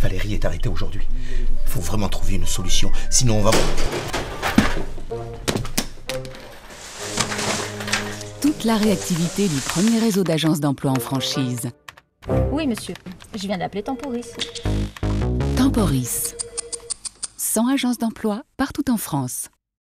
Valérie est arrêtée aujourd'hui. Il faut vraiment trouver une solution, sinon on va... Toute la réactivité du premier réseau d'agences d'emploi en franchise. Oui, monsieur. Je viens d'appeler Temporis. Temporis. 100 agences d'emploi partout en France.